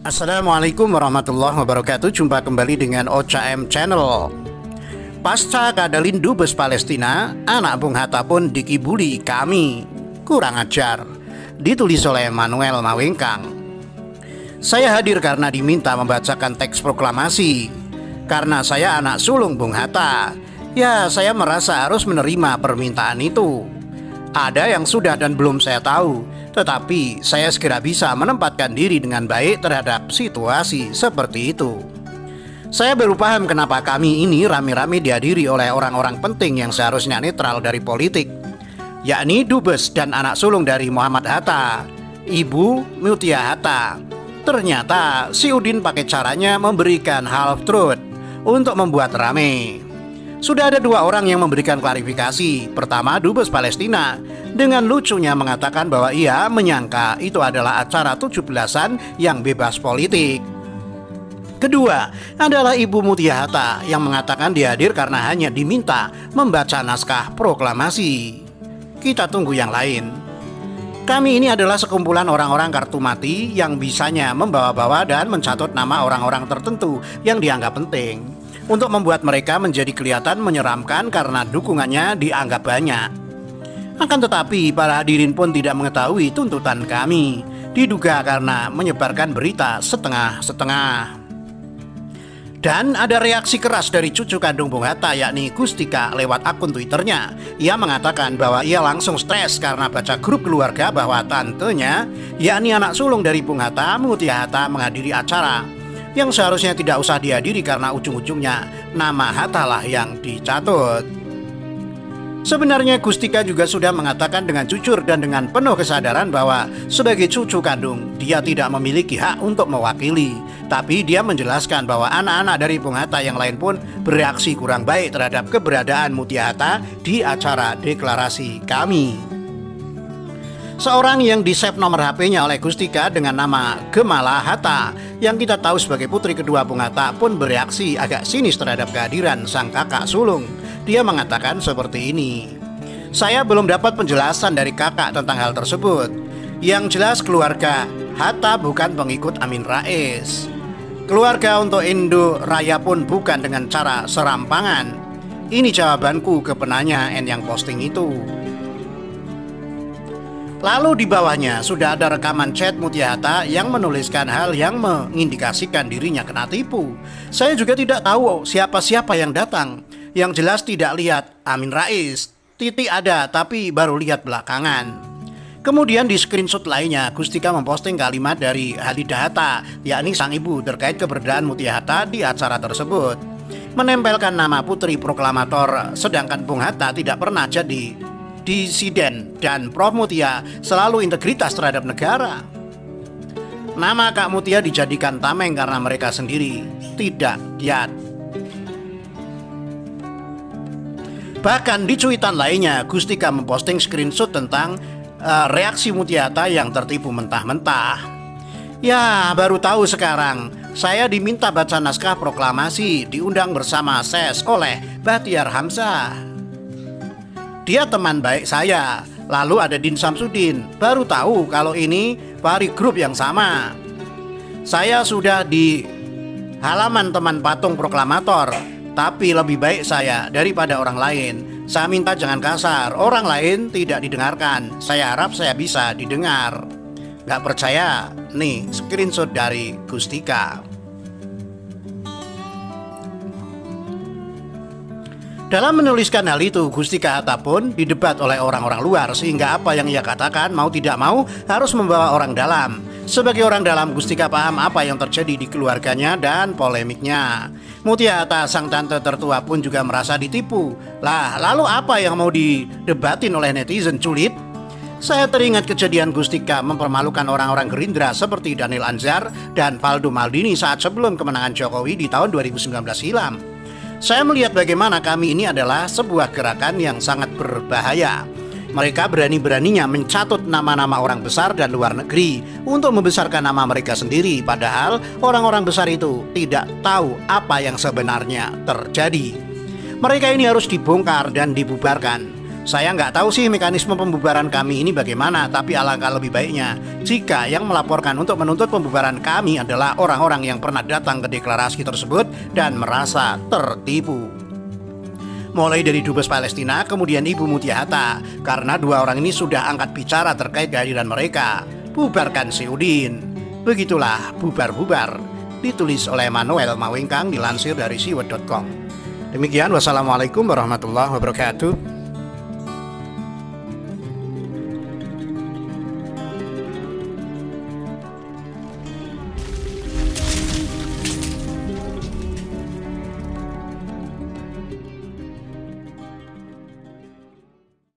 Assalamualaikum warahmatullahi wabarakatuh. Jumpa kembali dengan OCM Channel. Pasca kadalin Dubes Palestina Anak Bung Hatta pun dikibuli kami. Kurang ajar Ditulis oleh Manuel Mawengkang. Saya hadir karena diminta membacakan teks proklamasi. Karena saya anak sulung Bung Hatta Ya saya merasa harus menerima permintaan itu ada yang sudah dan belum saya tahu, tetapi saya segera bisa menempatkan diri dengan baik terhadap situasi seperti itu. Saya baru paham kenapa kami ini rame-rame dihadiri oleh orang-orang penting yang seharusnya netral dari politik, yakni Dubes dan anak sulung dari Muhammad Hatta, Ibu Mutia Hatta. Ternyata si Udin pakai caranya memberikan half truth untuk membuat rame. Sudah ada dua orang yang memberikan klarifikasi. Pertama, Dubes Palestina dengan lucunya mengatakan bahwa ia menyangka itu adalah acara 17-an yang bebas politik. Kedua adalah Ibu Mutia yang mengatakan dihadir karena hanya diminta membaca naskah proklamasi. Kita tunggu yang lain. Kami ini adalah sekumpulan orang-orang kartu mati yang bisanya membawa-bawa dan mencatut nama orang-orang tertentu yang dianggap penting untuk membuat mereka menjadi kelihatan menyeramkan karena dukungannya dianggap banyak. Akan tetapi, para hadirin pun tidak mengetahui tuntutan kami, diduga karena menyebarkan berita setengah-setengah. Dan ada reaksi keras dari cucu kandung Bung Hatta yakni Gustika lewat akun Twitternya. Ia mengatakan bahwa ia langsung stres karena baca grup keluarga bahwa tantenya, yakni anak sulung dari Bung Hatta, Mutia Hatta menghadiri acara yang seharusnya tidak usah dihadiri karena ujung-ujungnya nama Hatta lah yang dicatut. Sebenarnya Gustika juga sudah mengatakan dengan jujur dan dengan penuh kesadaran bahwa sebagai cucu kandung dia tidak memiliki hak untuk mewakili. Tapi dia menjelaskan bahwa anak-anak dari Bung Hatta yang lain pun bereaksi kurang baik terhadap keberadaan Mutia Hatta di acara deklarasi kami. Seorang yang di-save nomor HP-nya oleh Gustika dengan nama Gemala Hatta yang kita tahu sebagai putri kedua Bung Hatta pun bereaksi agak sinis terhadap kehadiran sang kakak sulung. Dia mengatakan seperti ini. Saya belum dapat penjelasan dari kakak tentang hal tersebut. Yang jelas keluarga Hatta bukan pengikut Amin Rais. Keluarga untuk Indo Raya pun bukan dengan cara serampangan. Ini jawabanku ke penanya N yang posting itu. Lalu di bawahnya sudah ada rekaman chat Mutiata yang menuliskan hal yang mengindikasikan dirinya kena tipu. Saya juga tidak tahu siapa-siapa yang datang. Yang jelas tidak lihat Amin Rais. Titi ada tapi baru lihat belakangan. Kemudian di screenshot lainnya, Gustika memposting kalimat dari Halidah Hatta, yakni sang ibu terkait keberadaan Mutia Hatta di acara tersebut. Menempelkan nama putri proklamator, sedangkan Bung Hatta tidak pernah jadi disiden dan Prof Mutia selalu integritas terhadap negara. Nama Kak Mutia dijadikan tameng karena mereka sendiri tidak diat. Bahkan di cuitan lainnya, Gustika memposting screenshot tentang uh, reaksi Mutiata yang tertipu mentah-mentah. Ya, baru tahu sekarang. Saya diminta baca naskah proklamasi diundang bersama SES oleh Batiar Hamzah. Dia teman baik saya. Lalu ada Din Samsudin. Baru tahu kalau ini pari grup yang sama. Saya sudah di halaman teman patung proklamator. Tapi lebih baik saya daripada orang lain. Saya minta jangan kasar. Orang lain tidak didengarkan. Saya harap saya bisa didengar. Gak percaya? Nih, screenshot dari Gustika. Dalam menuliskan hal itu, Gustika Hatta pun didebat oleh orang-orang luar sehingga apa yang ia katakan mau tidak mau harus membawa orang dalam. Sebagai orang dalam, Gustika paham apa yang terjadi di keluarganya dan polemiknya. Mutia sang tante tertua pun juga merasa ditipu. Lah, lalu apa yang mau didebatin oleh netizen culit? Saya teringat kejadian Gustika mempermalukan orang-orang Gerindra seperti Daniel Anzar dan Valdo Maldini saat sebelum kemenangan Jokowi di tahun 2019 silam. Saya melihat bagaimana kami ini adalah sebuah gerakan yang sangat berbahaya. Mereka berani-beraninya mencatut nama-nama orang besar dan luar negeri untuk membesarkan nama mereka sendiri, padahal orang-orang besar itu tidak tahu apa yang sebenarnya terjadi. Mereka ini harus dibongkar dan dibubarkan. Saya nggak tahu sih mekanisme pembubaran kami ini bagaimana, tapi alangkah lebih baiknya jika yang melaporkan untuk menuntut pembubaran kami adalah orang-orang yang pernah datang ke deklarasi tersebut dan merasa tertipu. Mulai dari Dubes Palestina, kemudian Ibu Mutia Hatta, karena dua orang ini sudah angkat bicara terkait kehadiran mereka. Bubarkan si Udin. Begitulah bubar-bubar, ditulis oleh Manuel Mawengkang dilansir dari siwet.com. Demikian, wassalamualaikum warahmatullahi wabarakatuh.